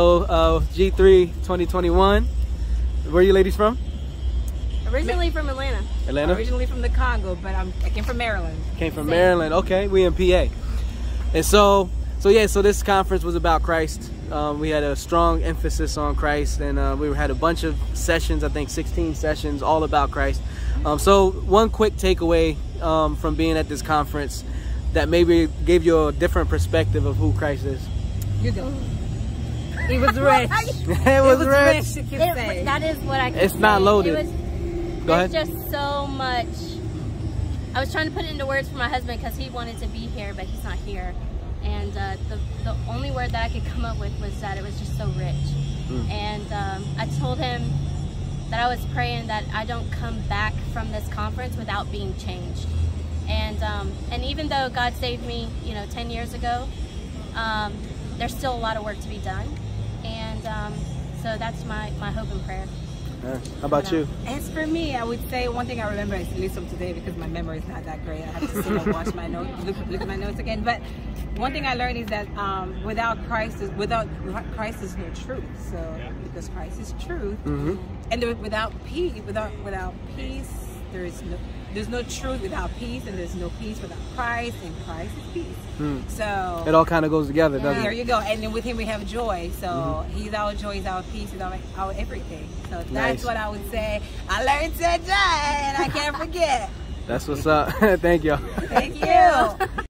So, uh, G3 2021. Where are you ladies from? Originally from Atlanta. Atlanta? Originally from the Congo, but I'm, I came from Maryland. Came from Same. Maryland. Okay, we in PA. And so, so yeah, so this conference was about Christ. Um, we had a strong emphasis on Christ, and uh, we had a bunch of sessions. I think 16 sessions, all about Christ. Um, so, one quick takeaway um, from being at this conference that maybe gave you a different perspective of who Christ is. You go. He was rich. it was, was rich. rich. you It- say. that is what I can It's not loaded. It was, Go ahead. There's just so much. I was trying to put it into words for my husband because he wanted to be here, but he's not here. And uh, the, the only word that I could come up with was that it was just so rich. Mm. And um, I told him that I was praying that I don't come back from this conference without being changed. And um, and even though God saved me, you know, 10 years ago, um, there's still a lot of work to be done. And um, so that's my, my hope and prayer. Yeah. How about you? As for me, I would say one thing I remember is at least from today because my memory is not that great. I have to sit and watch my notes, look, look at my notes again. But one thing I learned is that um, without Christ, is, without Christ is no truth. So because Christ is truth, hmm and without peace, without without peace, there is no there's no truth without peace, and there's no peace without Christ, and Christ is peace. Hmm. So It all kind of goes together, doesn't there it? There you go. And then with him we have joy. So Mm-hmm. he's our joy, he's our peace, he's our, our everything. So that's Nice. what I would say. I learned today and I can't forget. That's what's up. Thank you. Thank you.